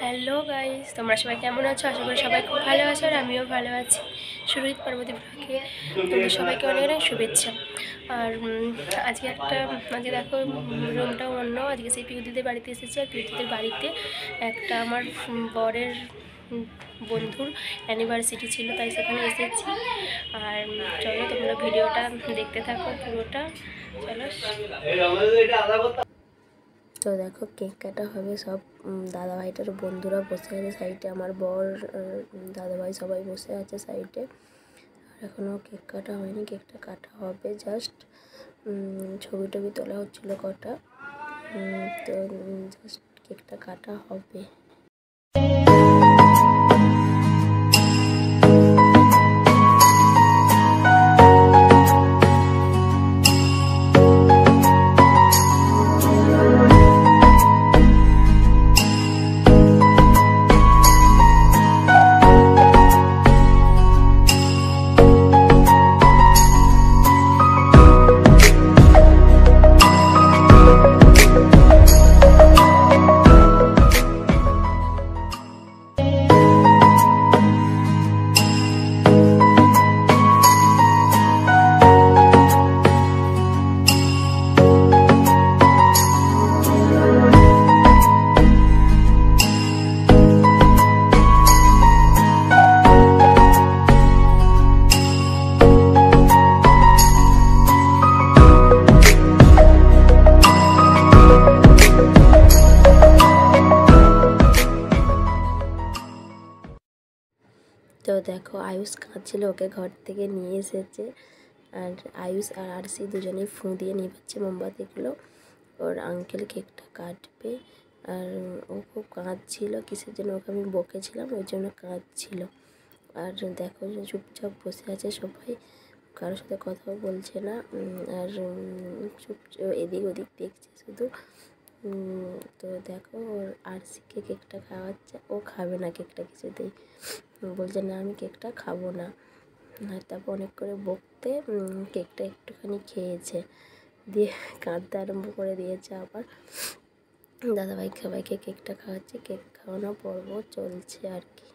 Hello guys তোমরা সবাই কেমন আছো? আশা করি সবাই খুব ভালো আছো আর আমিও ভালো আছি। সুরহিত পার্বতী ব্লগে তোমাদের সবাইকে অনেক অনেক শুভেচ্ছা। আর আজকে একটা, আজকে দেখো রুমটাও অন্য। আজকে সেই পিউদিদের বাড়িতে এসেছি আর পিউদিদের বাড়িতে একটা আমার বরের বন্ধুর অ্যানিভার্সিটি ছিল, তাই সেখানে এসেছি। আর চলো তোমরা ভিডিওটা দেখতে থাকো পুরোটা। চলো। তো দেখো কেক কাটা হবে, সব দাদা দাদাভাইটার বন্ধুরা বসে আছে সাইডে, আমার বর দাদা দাদাভাই সবাই বসে আছে সাইডে। আর এখনও কেক কাটা হয়নি, কেকটা কাটা হবে জাস্ট ছবি টবি তোলা হচ্ছিল কটা। তো জাস্ট কেকটা কাটা হবে। তো দেখো আয়ুষ কাঁদছিল, ওকে ঘর থেকে নিয়ে এসেছে। আর আয়ুষ আর আরসি দুজনেই ফুঁ দিয়ে নিভাচ্ছে মোমবাতিগুলো। ওর আঙ্কেল কেকটা কাটবে। আর ও খুব কাঁদছিল কিসের জন্য, ওকে আমি বকেছিলাম, ওই জন্য কাঁদছিল। আর দেখো চুপচাপ বসে আছে সবাই, কারোর সাথে কথাও বলছে না। আর চুপ এদিক ওদিক দেখছে শুধু। তো দেখো ওর আরসিকে কেকটা খাওয়াচ্ছে। ও খাবে না কেকটা কিছুতেই। বলছে, না, আমি কেকটা খাব না। আর তারপর অনেক করে বকতে কেকটা একটুখানি খেয়েছে। দিয়ে কাঁদতে আরম্ভ করে দিয়েছে আবার। দাদাভাই খাবাইকে কেকটা খাওয়াচ্ছে। কেক খাওয়ানো পর্ব চলছে আর কি।